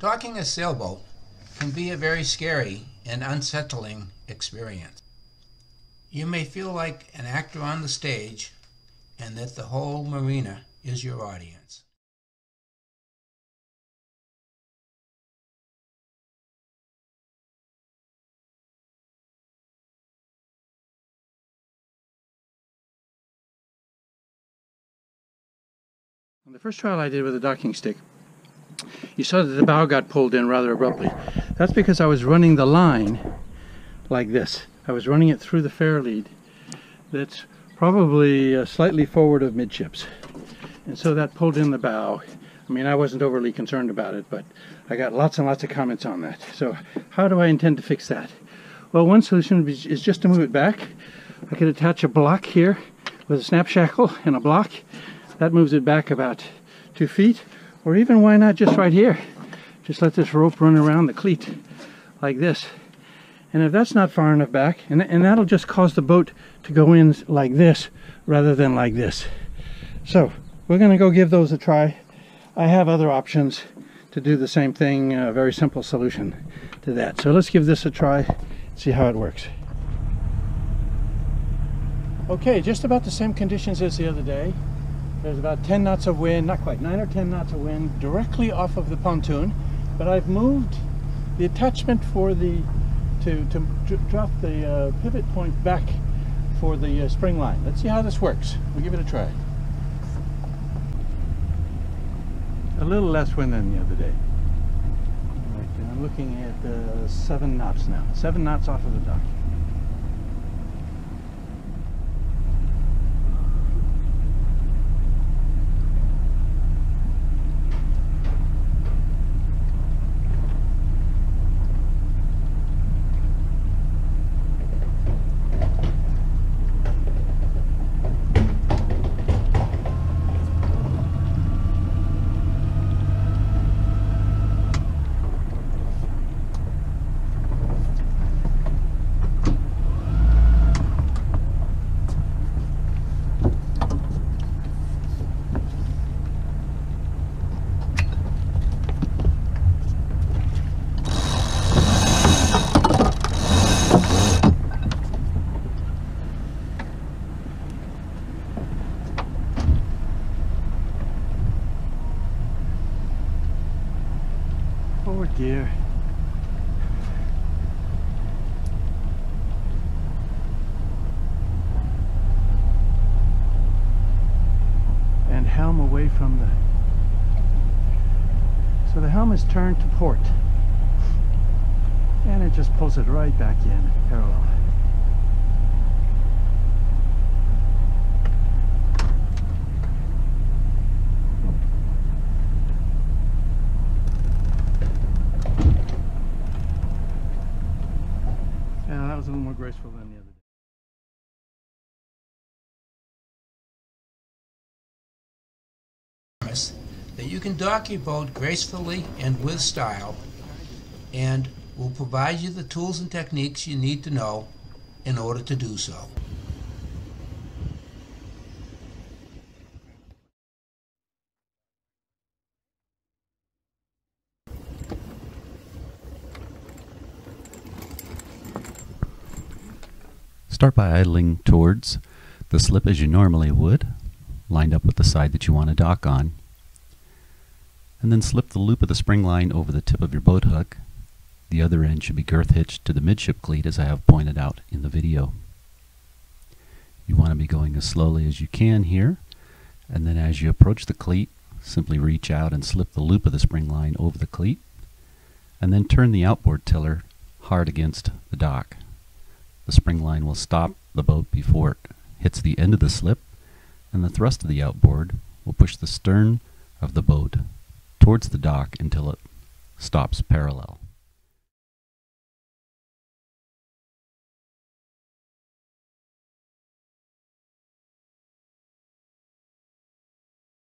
Docking a sailboat can be a very scary and unsettling experience. You may feel like an actor on the stage and that the whole marina is your audience. The first trial I did with a docking stick, you saw that the bow got pulled in rather abruptly. That's because I was running the line like this. I was running it through the fair lead that's probably uh, slightly forward of midships. And so that pulled in the bow. I mean, I wasn't overly concerned about it, but I got lots and lots of comments on that. So how do I intend to fix that? Well, one solution is just to move it back. I could attach a block here with a snap shackle and a block. That moves it back about two feet. Or even why not just right here? Just let this rope run around the cleat like this. And if that's not far enough back, and, and that'll just cause the boat to go in like this rather than like this. So we're going to go give those a try. I have other options to do the same thing, a very simple solution to that. So let's give this a try, see how it works. Okay, just about the same conditions as the other day. There's about 10 knots of wind, not quite, 9 or 10 knots of wind directly off of the pontoon. But I've moved the attachment for the, to, to drop the uh, pivot point back for the uh, spring line. Let's see how this works. We'll give it a try. A little less wind than the other day. Right, I'm looking at uh, 7 knots now. 7 knots off of the dock. Oh, dear. And helm away from the... So the helm is turned to port. And it just pulls it right back in, parallel. was a little more graceful than the other day. That you can dock your boat gracefully and with style, and will provide you the tools and techniques you need to know in order to do so. Start by idling towards the slip as you normally would, lined up with the side that you want to dock on. And then slip the loop of the spring line over the tip of your boat hook. The other end should be girth hitched to the midship cleat as I have pointed out in the video. You want to be going as slowly as you can here, and then as you approach the cleat, simply reach out and slip the loop of the spring line over the cleat, and then turn the outboard tiller hard against the dock. The spring line will stop the boat before it hits the end of the slip, and the thrust of the outboard will push the stern of the boat towards the dock until it stops parallel.